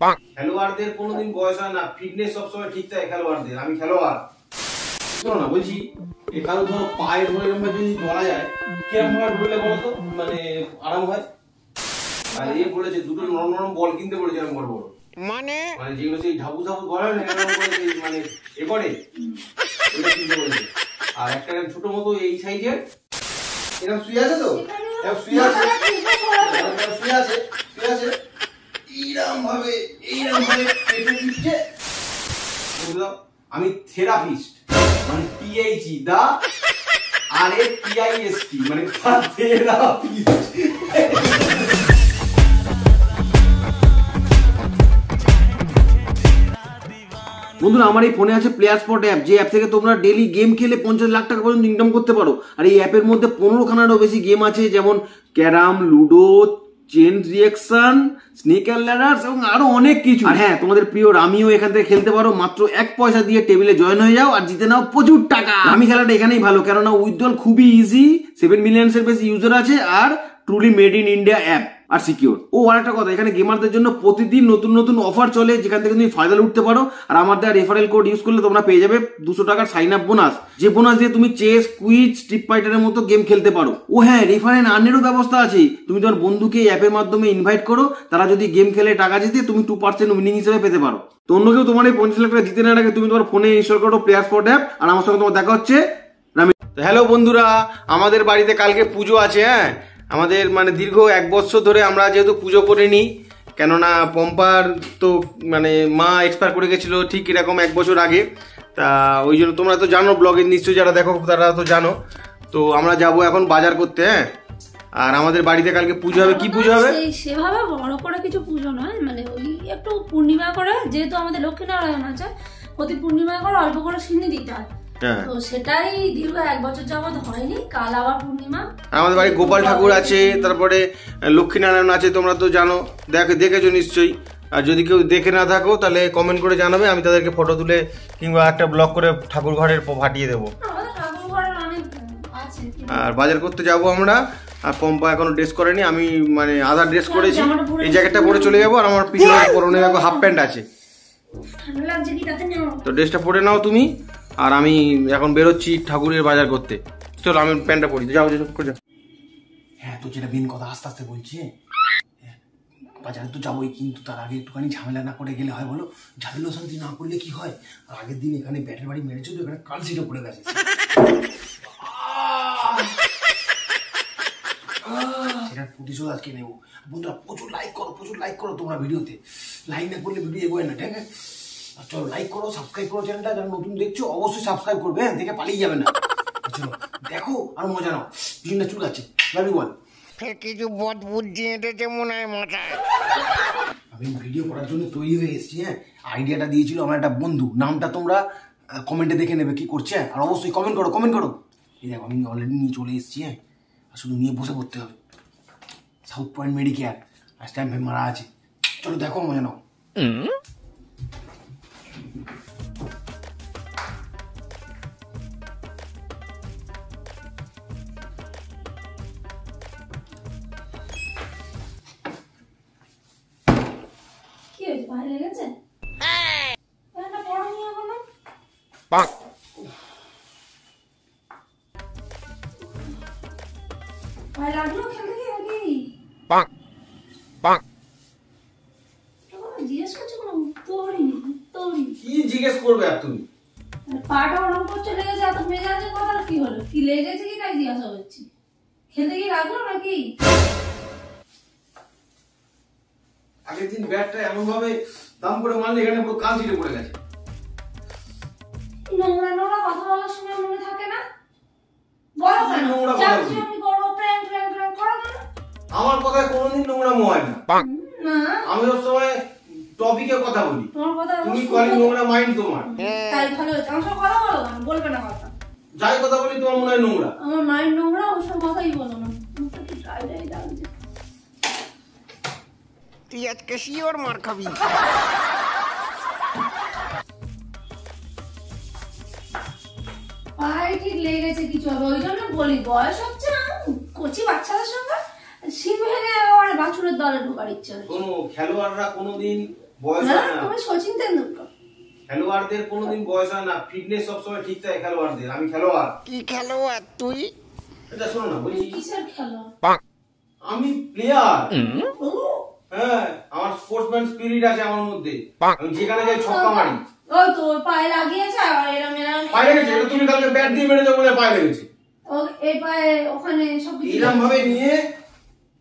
খেলোয়াড়দের কোনোদিন বয়স হয় না ফিটনেস সবসময় ঠিক থাকে খেলোয়াড়দের আমি খেলোয়াড়। শোনো না বলছি এ কারও ধরো পায়ে ধরে যদি ধরা যায় ভাবে ধরলে বলো তো? মানে আরাম হয়? আর এ বলেছে দুটো নরম নরম বল কিনতে বলেছে এরকম বড় বড়। মানে? মানে যেগুলো সেই ঢাবু ঢাবু ঘরে না মানে এ করে ওটা কিনতে বলেছে। আর একটা ছোট মতো এই সাইজের। এরকম শুয়ে আছে তো? এরকম শুয়ে আছে? শুয়ে আছে শুয়ে আছে। মানে থেরাপিস্ট বন্ধুরা, আমার এই ফোনে আছে প্লেয়ার স্পট অ্যাপ যে অ্যাপ থেকে তোমরা ডেলি গেম খেলে পঞ্চাশ লাখ টাকা পর্যন্ত ইনকাম করতে পারো। আর এই অ্যাপের মধ্যে পনেরো খানারও বেশি গেম আছে, যেমন carrom, ludo chain reaction sneaker ladders এবং আরও অনেক কিছু। আর হ্যাঁ তোমাদের প্রিয় রামিও এখান থেকে খেলতে পারো মাত্র এক পয়সা দিয়ে টেবিলে জয়েন হয়ে যাও আর জিতে নাও প্রচুর টাকা। রামি খেলাটা এখানেই ভালো কেননা উইথড্রল খুবই ইজি সেভেন মিলিয়ন্সের বেশি ইউজার আছে আর truly made in India app R secure ও আর একটা কথা, এখানে গেমারদের জন্য প্রতিদিন নতুন নতুন অফার চলে, যেখান থেকে তুমি ফায়দা উঠতে পারো। আর আমার দেওয়া রেফারেল কোড ইউজ করলে তোমরা পেয়ে যাবে দুশো টাকার সাইন আপ বোনাস যে বোনাস দিয়ে তুমি চেস কুইজ স্ট্রিপ ফাইটারের মতো গেম খেলতে পারো। ও হ্যাঁ রেফারেল আর্নেরও ব্যবস্থা আছে। তুমি তোমার বন্ধুকে অ্যাপের মাধ্যমে ইনভাইট করো, তারা যদি গেম খেলে টাকা জিতে, তুমি টু পার্সেন্ট উইনিং হিসেবে পেতে পারো। তো অন্য কেউ তোমার এই পঞ্চাশ লাখ টাকা জিতে না রাখে তুমি তোমার ফোনে ইনস্টল করো প্লেয়ার স্পট অ্যাপ আর আমার সঙ্গে তোমার দেখা হচ্ছে হ্যালো বন্ধুরা, আমাদের বাড়িতে কালকে পুজো আছে হ্যাঁ? আমাদের মানে দীর্ঘ এক বছর ধরে আমরা যেহেতু পুজো করে নিই কেননা পম্পার তো মানে মা এক্সপায়ার করে গেছিল ঠিক এরকম এক বছর আগে। তা ওই জন্য তোমরা তো জানো ব্লগে নিশ্চয়ই যারা দেখো তারা তো জানো। তো আমরা যাব এখন বাজার করতে হ্যাঁ? আর আমাদের বাড়িতে কালকে পুজো হবে, কি পুজো হবে? সেভাবে বড় করে কিছু পুজো নয় মানে ওই একটু পূর্ণিমা করে, যেহেতু আমাদের লক্ষ্মীনারায়ণ আছে, প্রতি পূর্ণিমা করে অল্প করে সিন্নি দিতে হ্যাঁ। তো সেটাই দীর্ঘ এক বছর যাবত হয়নি কাল আবার পূর্ণিমা। আমাদের বাড়ি গোপাল ঠাকুর আছে তারপরে লক্ষ্মীনারায়ণ আছে তোমরা তো জানো দেখে দেখেছ নিশ্চয়ই। আর যদি কেউ দেখে না থাকো তাহলে কমেন্ট করে জানাবে আমি তাদেরকে ফটো তুলে কিংবা একটা ব্লগ করে ঠাকুর ঘরের পাঠিয়ে দেবো। আমাদের ঠাকুর ঘরের অনেক আছে। কিন্তু আর বাজার করতে যাব আমরা আর পম্পা এখনও ড্রেস করেনি আমি মানে আধা ড্রেস করেছি এই জ্যাকেটটা পরে চলে যাব আর আমার পিছনে পরনে হাফ প্যান্ট আছে। ঠান্ডা লাগছে কি? তাতে নেও তো ড্রেসটা পরে নাও তুমি। আর আমি এখন বেরোচ্ছি ঠাকুরের বাজার করতে। চলো আমি প্যান্টটা পরি। যাও যাও হ্যাঁ তো যেটা মেন কথা আস্তে আস্তে বলছি হ্যাঁ, বাজারে তো যাবোই কিন্তু তার আগে একটুখানি ঝামেলা না করে গেলে হয় বলো? ঝামেলা শান্তি না করলে কি হয়? আর আগের দিন এখানে ব্যাটের বাড়ি মেরেছে তো এখানে কাল সিটে পড়ে গেছে। সেটার প্রতিশোধ আজকে নেব। বন্ধুরা প্রচুর লাইক করো প্রচুর লাইক করো তোমরা ভিডিওতে। লাইক না করলে ভিডিও এগোয় না ঠিক আছে? চলো লাইক করো সাবস্ক্রাইব করো চ্যানেলটা যারা নতুন দেখছ অবশ্যই সাবস্ক্রাইব করবে হ্যাঁ দেখে পালিয়ে যাবে না। চলো দেখো আর মজা নাও পিছনটা চুল গাচ্ছে লাভ ইউ ওয়ান ফের কিছু বদ বুদ্ধি এঁটেছে মনে হয় মাথায়। আমি ভিডিও করার জন্য তৈরি হয়ে এসেছি হ্যাঁ। আইডিয়াটা দিয়েছিল আমার একটা বন্ধু নামটা তোমরা কমেন্টে দেখে নেবে কি করছে হ্যাঁ? আর অবশ্যই কমেন্ট করো কমেন্ট করো। এই দেখো আমি অলরেডি নিয়ে চলে এসেছি হ্যাঁ। আর শুধু নিয়ে বসে পড়তে হবে। সাউথ পয়েন্ট মেডিকেয়ার আর স্ট্যাম্প মারা আছে। চলো দেখো মজা নাও। Thank you. হলো? কি লেগেছে কি তাই জিজ্ঞাসা করছি? খেলতে গিয়ে লাগল নাকি? আগের দিন ব্যাটটা এমন ভাবে দাম করে মারলে এখানে পুরো কাল ছিটে পড়ে গেছে। নোংরা নোংরা কথা বলার সময় মনে থাকে না? বলো কেন? নোংরা আপনি করো প্র্যাঙ্ক প্র্যাঙ্ক প্র্যাঙ্ক করো কেন? আমার কথায় কোনোদিন নোংরামো হয় না। আমি সবসময় টপিকে কথা বলি। তোমার কথা তুমি কলি নোংরা মাইন্ড তোমার। তাই ভালো হয়েছে। আমার সঙ্গে কথা বলো বলবে না কথা। যাই কথা বলি তোমার মনে হয় নোংরা? আমার মাইন্ড নোংরা ওসব কথাই বলো না। তুই আজকে শিওর মার খাবি। পায়ে ঠিক লেগেছে কিছু হবে ওই জন্য বলি বয়স হচ্ছে না কচি বাচ্চাদের সঙ্গে শিব ভেঙে একেবারে বাছুরের দলে ঢোকার ইচ্ছে হচ্ছে। কোনো খেলোয়াড়রা কোনোদিন বয়স হ্যাঁ হয় না। তুমি সচিন তেন্ডুলকর। খেলোয়াড়দের কোনোদিন বয়স হয় না ফিটনেস সবসময় ঠিক থাকে খেলোয়াড়দের আমি খেলোয়াড়। কি খেলোয়াড় তুই? এটা শোনো না বলছি আমি প্লেয়ার হ্যাঁ আমার স্পোর্টসম্যান স্পিরিট আছে আমার মধ্যে। আমি যেখানে যাই ছক্কা মারি। ওই তো পায়ে লাগিয়েছে আর এরম এরম পায়ে লেগেছে এটা তুমি কালকে ব্যাট দিয়ে মেরেছো বলে পায়ে লেগেছে। ও এই পায়ে ওখানে সব কিছু এরম ভাবে নিয়ে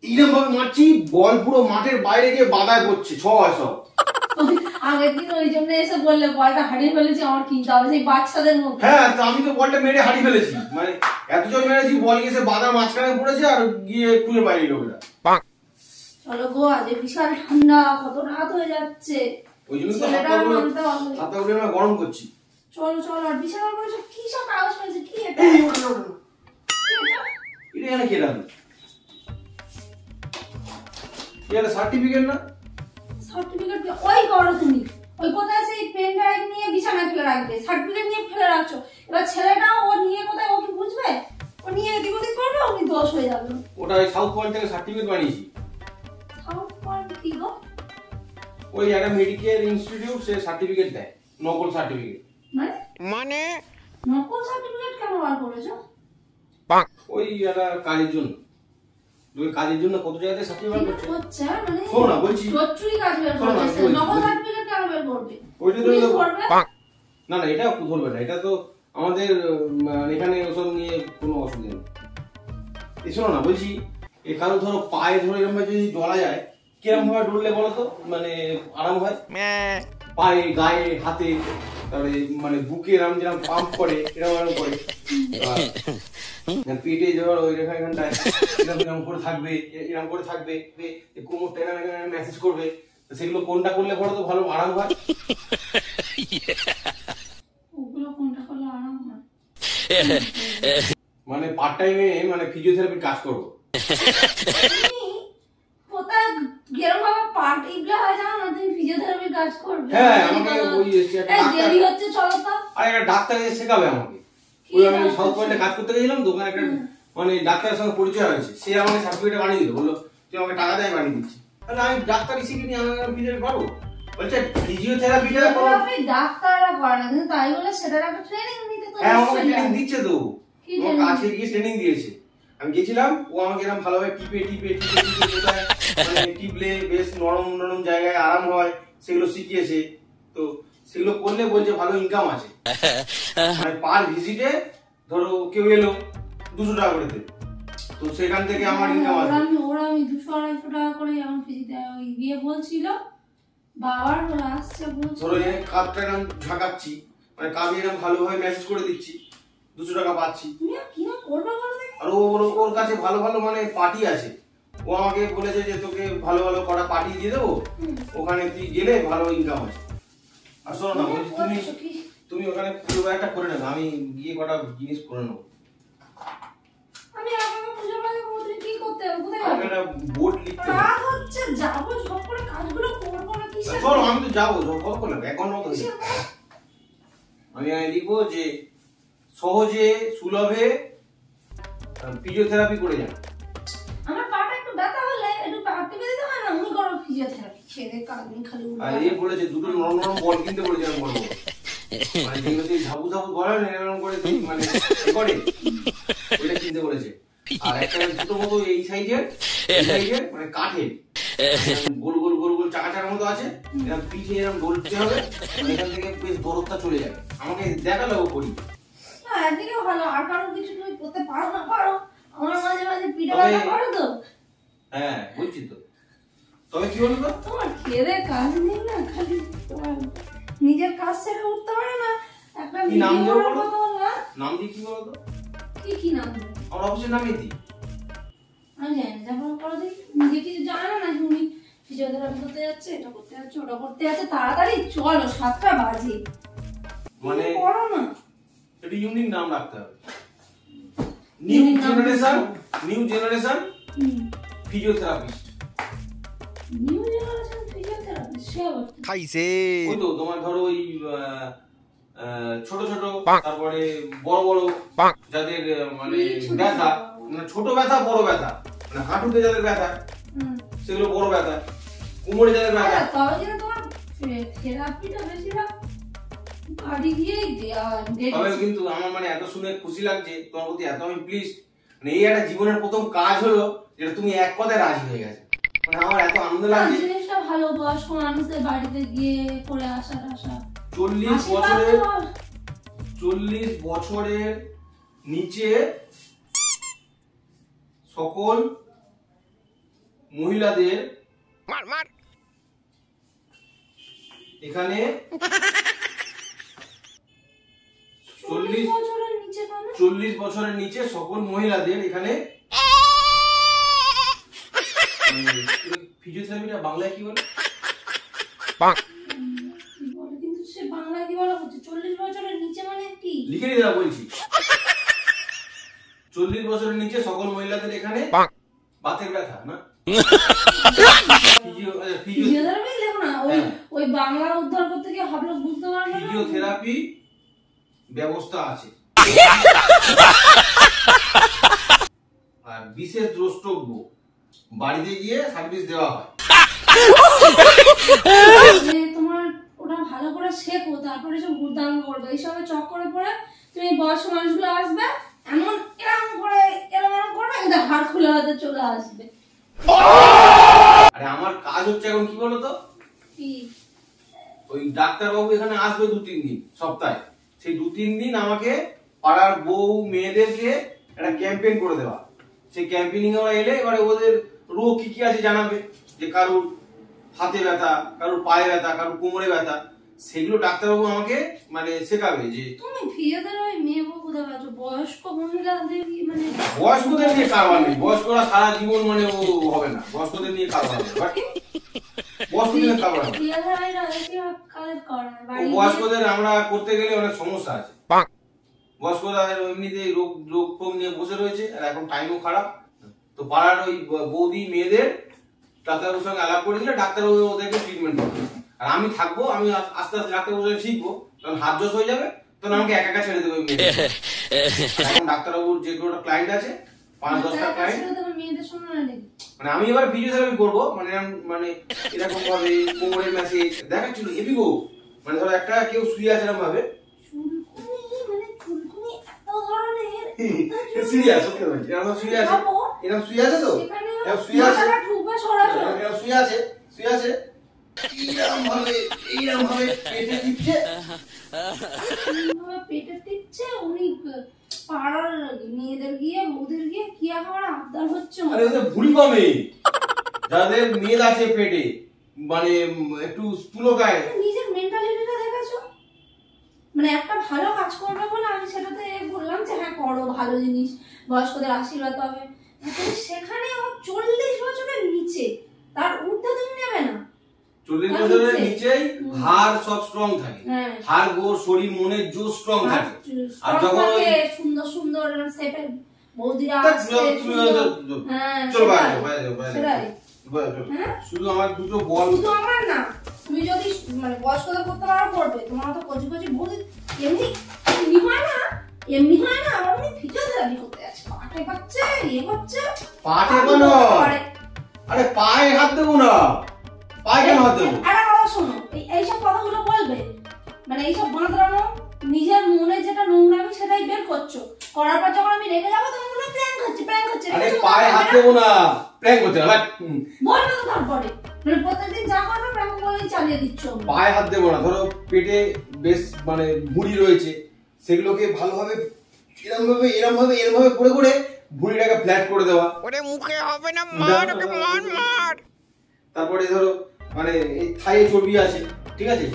এরম ভাবে মারছি বল পুরো মাঠের বাইরে গিয়ে বাধায় পড়ছে ছ হয় সব। আগের দিন ওই জন্য এসে বললে বলটা হারিয়ে ফেলেছি আমার কিনতে হবে সেই বাচ্চাদের মতো হ্যাঁ তো আমি তো বলটা মেরে হারিয়ে ফেলেছি। মানে এত জোর মেরেছি বল গেছে বাধার মাঝখানে পড়েছে আর গিয়ে খুঁজে পাইনি লোকেরা bonk, চলো গো আজ বিশাল ঠান্ডা কত রাত হয়ে যাচ্ছে। ওই জন্য তো ছেলেটার হাতটা হাতটা উঠে আমরা গরম করছি। চলো চলো আর বিশাল করে কি সব কাগজ পেয়েছে কি এটা? এই ওঠো না, কি এটা? এটা এখানে কে রাখল? এটা সার্টিফিকেট না? সার্টিফিকেট ওই করো তুমি। ওই কোথায় সেই পেন ড্রাইভ নিয়ে বিছানায় ফেলে রাখবে। সার্টিফিকেট নিয়ে ফেলে রাখছো। এবার ছেলেটা ও নিয়ে কোথায় ও কি বুঝবে? ও নিয়ে এদিক ওদিক করবে ও দোষ হয়ে যাবে। ওটা ওই সাউথ পয়েন্ট থেকে সার্টিফিকেট বানিয়েছি। সাউথ পয়েন্ট কি গো? ওই একটা মেডিকেল ইনস্টিটিউট সে সার্টিফিকেট দেয়। নকল সার্টিফিকেট মানে? মানে? নকল সার্টিফিকেট কেন বার করেছ? ওই একটা কাজের জন্য। ওই কাজের জন্য কত জায়গাতে সার্টিফিকেট বার করছে? হচ্ছে মানে শোনো না, বলছি। প্রচুরই কাজ বের শোনো নগদ বলছি, নকল কেন বের করবে ওইটা তো তুমি করবে না না এটা ধরবে না এটা তো আমাদের এখানে ওসব নিয়ে কোনো অসুবিধা নেই। এই শোনো না বলছি এ কারও ধরো পায়ে ধরে এরকম যদি ডলা যায় কীরকম ভাবে ডললে বলো তো মানে আরাম হয়? পায়ে গায়ে হাতে তারপরে মানে বুকে এরম যেরকম পাম্প করে এরকম এরকম করে। পেটে যাওয়ার ওই রেখা এখানটায় এরকম এরকম করে থাকবে এরকম করে থাকবে এরকম মেসেজ করবে। সেগুলো কোনটা করলে বলো তো ভালো আরাম হয়? ওগুলো কোনটা করলে আরাম হয়? মানে পার্ট টাইমে মানে ফিজিওথেরাপির কাজ করব। কোথায় গেরম বাবা পার্ট এগুলো হয় জানো না তুমি ফিজিওথেরাপি কাজ করবে। হ্যাঁ, আমাকে ওই এই দেরি হচ্ছে চলো তো। আর একটা ডাক্তার এসে শেখাবে আমাকে। ওই আমি সাউথ পয়েন্টে কাজ করতে গেছিলাম ওখানে একটা মানে ডাক্তারের সঙ্গে পরিচয় হয়েছে। সে আমাকে সার্টিফিকেট বানিয়ে দিল বলল তুই আমাকে টাকা দেয় বানিয়ে দিচ্ছি। তাহলে আমি ডাক্তার শিখে নিয়ে আমি ফিজিওথেরাপি পারব বলছে ফিজিওথেরাপিটা ডাক্তাররা করে না কিন্তু তাই বলে সেটার একটা ট্রেনিং নিতে তো হ্যাঁ আমাকে ট্রেনিং দিচ্ছে তো। আমার কাছে গিয়ে ট্রেনিং দিয়েছে। আমি গেছিলাম ও আমাকে এরকম ভালোভাবে টিপে টিপে টিপে টিপে কোথায় মানে টিপলে বেশ নরম নরম জায়গায় আরাম হয় সেগুলো শিখিয়েছে। তো সেগুলো করলে বলছে ভালো ইনকাম আছে। মানে পার ভিজিটে ধরো কেউ এলো দুশো টাকা করে দেবে। তো সেখান থেকে আমার ইনকাম আছে আমি ওরা আমি দুশো আড়াইশো টাকা করে এখন ফিজিতে ওই গিয়ে বলছিল বাবার আসছে বলছিল ধরো এখানে কাপটা এরকম ঝাঁকাচ্ছি মানে কাপে এরকম ভালোভাবে ম্যাসেজ করে দিচ্ছি দুশো টাকা পাচ্ছি। তুমি কি করবে বলো আর ওর ওর কাছে ভালো ভালো মানে পার্টি আছে। ও আমাকে বলেছে যে তোকে ভালো ভালো কটা পার্টি দিয়ে দেবো। ওখানে তুই গেলে ভালো ইনকাম আছে। আর শোনো না তুমি তুমি ওখানে পুজো একটা করে নেবে আমি গিয়ে কটা জিনিস করে নেব। আমি আপনাকে পুজোর মাঝে কি করতে হবে? কোথায় আমাকে একটা বোর্ড লিখতে হবে রাত হচ্ছে যাব সব করে কাজগুলো করব না কিসের চলো আমি তো যাব এখন মতো আমি লিখব যে সহজে সুলভে ফিজিওথেরাপি করে যান আমার পাটা একটু ব্যথা হলে একটু পা টিপে দিতে হয় না? উনি করো ফিজিওথেরাপি ছেড়ে কাজ নেই খালি আর এ বলেছে দুটো নরম নরম বল কিনতে বলেছে আমি বলব। মানে যেগুলো সেই ধাপু ধাপু বলে না এরকম করে মানে করে ওইটা কিনতে বলেছে। আর একটা দুটো মতো এই সাইজের এই সাইজের মানে কাঠের। গোল গোল গোল গোল চাকা চাকার মতো আছে। এরকম পিঠে এরকম ডলতে হবে এখান থেকে বেশ চলে যাবে আমাকে দেখালে করি একদিকে ভালো। আর কারও কিছু তুমি করতে পারো না পারো। আমার মাঝে মাঝে পিঠে ব্যথা করো তো। হ্যাঁ বলছি তো। তবে কি বলতো তোমার খেয়ে কাজ নেই না খালি তোমার নিজের কাজ ছেড়ে উঠতে পারে না। একটা নাম দেবো করার বলো? কথা না নাম দিয়ে কি বলতো কি কি নাম দেবো? আমার অফিসের নামই দিই। আমি জানি না যখন করো দেখি। নিজে কিছু জানে না নাকি ফিজিওথেরাপি করতে যাচ্ছে এটা করতে যাচ্ছে ওটা করতে যাচ্ছে? তাড়াতাড়ি চলো সাতটা বাজে। মানে করো না। একটু ইউনিক নাম রাখতে হবে। New generation new generation physiotherapist new generation? খাইছে। ওই তো তোমার ধরো ওই ছোট ছোট তারপরে বড় বড় যাদের মানে ব্যথা মানে ছোট ব্যথা বড় ব্যথা মানে হাঁটুতে যাদের ব্যথা সেগুলো বড় ব্যথা কোমরে যাদের ব্যথা। আচ্ছা, তবে যেন তোমার থেরাপিটা বেশিরভাগ বাড়ি গিয়েই তবে কিন্তু আমার মানে এত শুনে খুশি লাগছে তোমার প্রতি এত আমি প্লিজ মানে এই একটা জীবনের প্রথম কাজ হলো যেটা তুমি এক কথায় রাজি হয়ে গেছে। মানে আমার এত আনন্দ লাগছে। জিনিসটা ভালো বয়স্ক মানুষদের বাড়িতে গিয়ে করে আসা টাসা চল্লিশ বছরের চল্লিশ বছরের নিচে সকল মহিলাদের মার মার। এখানে চল্লিশ চল্লিশ বছরের নিচে সকল মহিলাদের এখানে ফিজিওথেরাপিটা বাংলায় কি বলে? কি বলে? কিন্তু সে বাংলায় কি বলা হচ্ছে? চল্লিশ বছরের নিচে কি? লিখে দিতে বলছি। চল্লিশ বছরের নিচে সকল মহিলাদের এখানে বাতের ব্যথা না? Physio physio physiotherapy? দেখো না ওই। বাংলা উদ্ধার করতে গিয়ে ভাবলো বুঝতে পারবে ফিজিওথেরাপি ব্যবস্থা আছে। আর বিশেষ দ্রষ্টব্য বাড়িতে গিয়ে সার্ভিস দেওয়া হয়। তোমার ওটা ভালো করে শেখো তারপরে সব গুরদাঙ্গ করবে। এইসবে চক্করে পড়ে তুমি বয়স্ক মানুষগুলো আসবে এমন এরম করে করবে হাড় খুলে হয়তো চলে আসবে। আরে আমার কাজ হচ্ছে এখন কি বলতো? কি? ওই ডাক্তারবাবু এখানে আসবে দু তিন দিন সপ্তাহে। সেই দু তিন দিন আমাকে পাড়ার বউ মেয়েদেরকে একটা ক্যাম্পেইন করে দেওয়া। সেই ক্যাম্পেইনিং ওরা এলে এবারে ওদের রোগ কি কি আছে জানাবে? যে কারুর হাতে ব্যথা কারুর পায়ে ব্যথা কারুর কোমরে ব্যথা সেগুলো ডাক্তারবাবু আমাকে মানে শেখাবে যে তুমি ওই মেয়ে বউ কোথায় পাচ্ছ? বয়স্ক মহিলাদের মানে বয়স্কদের নিয়ে কারবার নেই। বয়স্করা সারা জীবন মানে ও হবে না। বয়স্কদের নিয়ে কারবার But বয়স্কদের নিয়ে কারবার হবে। ফিরেদের এরা বেশিরভাগ কাজ করে না ও বাড়ি গিয়ে- বয়স্কদের আমরা করতে গেলে অনেক সমস্যা আছে। বয়স্করা এমনিতেই রোগ রোগ ফোগ নিয়ে বসে রয়েছে আর এখন টাইমও খারাপ। তো পাড়ার ওই বৌদি মেয়েদের ডাক্তারবাবুর সঙ্গে আলাপ করে দিলে ডাক্তারবাবু ওদেরকে ট্রিটমেন্ট করবে আর আমি থাকব আমি আস্তে আস্তে ডাক্তারবাবুর সঙ্গে শিখব। তখন হাত জস হয়ে যাবে তখন আমাকে একা একা ছেড়ে দেবে এখন ডাক্তারবাবুর যে কোনো ক্লায়েন্ট আছে পাঁচ না নাকি মানে আমি এবার ফিজিওথেরাপি করব মানে মানে এরকম ভাবে কোমরের ম্যাসেজ দেখাচ্ছিল হেভি গো মানে ধরো একটা কেউ শুয়ে আছে এরকম ভাবে মানে চুলকুনি এত ধরনের সিরিয়াস সত্যি বলছি। এরকম শুয়ে আছে। এরকম শুয়ে আছে তো? এরকম শুয়ে আছে? এরকম শুয়ে আছে শুয়ে আছে। এইরকম ভাবে এইরকম ভাবে পেটে টিপছে উনি পাড়ার মেয়েদের গিয়ে বৌদের গিয়ে কি একেবারে আবদার হচ্ছে আরে ওদের ভুড়ি কমে। যাদের মেদ আছে পেটে মানে একটু স্থূলকায় নিজের মেন্টালিটিটা দেখেছ? মানে একটা ভালো কাজ করবে বলে আমি সেটাতে বললাম যে হ্যাঁ করো ভালো জিনিস বয়স্কদের আশীর্বাদ পাবে। সেখানে ও চল্লিশ বছরের নিচে তার ঊর্ধ্বে তুমি নেবে না। চল্লিশ বছরের নিচেই হাড় সব স্ট্রং থাকে। হ্যাঁ। হাড় গোড় শরীর মনের জোর স্ট্রং থাকে। আর যখন সুন্দর সুন্দর শেপের বৌদিরা হ্যাঁ চলো বাইরে বাইরে বাইরে। হ্যাঁ? শুধু আমার দুটো বল। শুধু আমার না তুমি যদি মানে বয়স্কদের করতে পারো করবে তোমার তো কচি কচি বৌদি এমনি এমনি হয় না এমনি হয় না আবার উনি ফিজিওথেরাপি করতে যাচ্ছে। পাটে পাচ্ছে ইয়ে করছে পাটে কেন আরে পায়ে হাত দেবো না। হাত কথা শোনো এই কথাগুলো বলবে? মানে বাঁধরানো নিজের মনে যেটা নোংরামি সেটাই বের করছ। করার পর যখন আমি রেগে যাব বলবে প্র্যাঙ্ক হচ্ছে প্র্যাঙ্ক হচ্ছে। আরে পায়ে হাত দেবো না প্র্যাঙ্ক করতে না বলবে তো তারপরে। মানে প্রত্যেকদিন যা করবে প্র্যাঙ্ক বলেই চালিয়ে দিচ্ছ পায়ে হাত দেবো না ধরো পেটে বেশ মানে ভুঁড়ি রয়েছে সেগুলোকে ভালোভাবে এরম ভাবে এরম ভাবে এরম ভাবে করে করে ভুঁড়িটাকে ফ্ল্যাট করে দেওয়া। ওরে মুখে হবে না মার ওকে মার মার। তারপরে ধরো মানে এই থাইয়ে চর্বি আছে ঠিক আছে?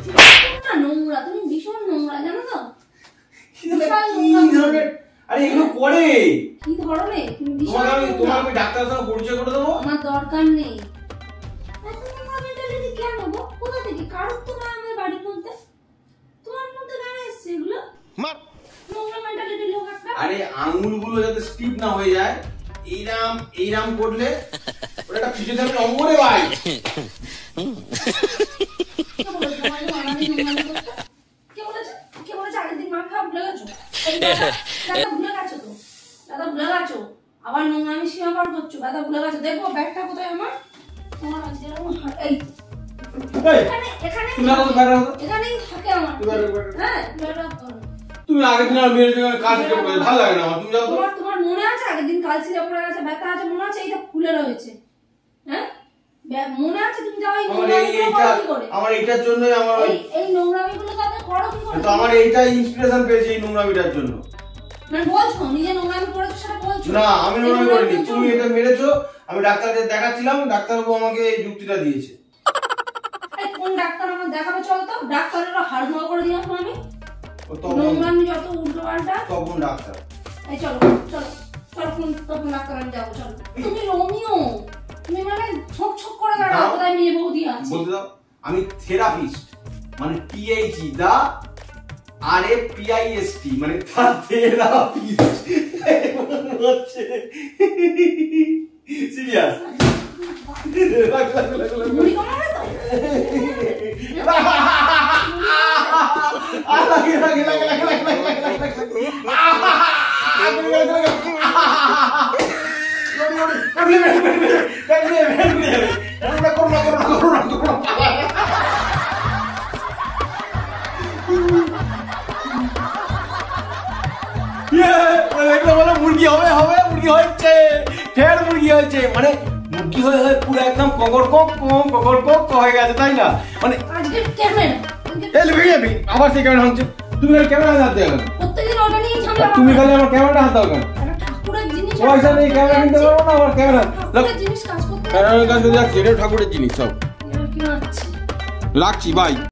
না নোংরা তুমি ভীষণ নোংরা জানো তো? কি ধরনের আরে এগুলো করে? কি ধরনের? তোমাকে আমি নোংরা। তোমাকে আমি ডাক্তারের সঙ্গে পরিচয় করে দেবো। আমার দরকার নেই। আরে আঙুলগুলো যাতে স্টিপ না হয়ে যায় এইরাম এইরাম করলে ওটা একটা ফিজিওথেরাপির অঙ্গ রে ভাই। তোমার তোমার আছে মনে আছে? আগের দিন কালচিরা পড়ে গেছে, ব্যথা আছে, মনে আছে? এইটা ফুলে রয়েছে। মনে আছে তুমি যাও এই আমার এই এইটা করো কি করে? আমার এইটার জন্যই আমার ওই- এই এই নোংরামিগুলো তাহলে করো কি করে? তো আমার এইটা ইন্সপিরেশন পেয়েছে এই নোংরামিটার জন্য। মানে বলছো নিজে নোংরামি করেছ সেটা বলছো। না আমি নোংরামি করিনি। তুমি এটা মেরেছো আমি ডাক্তারকে দেখাচ্ছিলাম ডাক্তারবাবু আমাকে এই যুক্তিটা দিয়েছে। কোন ডাক্তার আমার দেখাবে চলো তো? ডাক্তারেরা হাড়মোড়া করে আসব আমি। নোংরামি যত উল্টো পাল্টা। তপন ডাক্তার। এই চলো চলো চলো তখন ডাক্তার আমি যাব চলো। তুমি রোমিও। তুমি মানে ছোক ছোক করে বেড়াও কোথায় মেয়ে বৌদি আছে বলতে দাও আমি থেরাপিস্ট মানে পিএইচই দা আর এ পিআইএসটি মানে থেরাপিস্ট হচ্ছে সিরিয়াস মুড়ি কমাবে তো মুরগি হবে হবে মুরগি হচ্ছে ফের মুরগি হয়েছে মানে মুরগি হয়ে হয়ে পুরো একদম কক কম ককর কক হয়ে গেছে তাই না মানে আবার সেই ক্যামেরা হচ্ছে তুমি ক্যামেরা হাত তুমি খালি আমার ক্যামেরাটা হাত জিনিস পয়সা নেই ক্যামেরা কিনতে পারব না আমার ক্যামেরা। ঠাকুরের জিনিস কাজ করতে যাচ্ছি এটা ঠাকুরের জিনিস সব। রাখছি বাই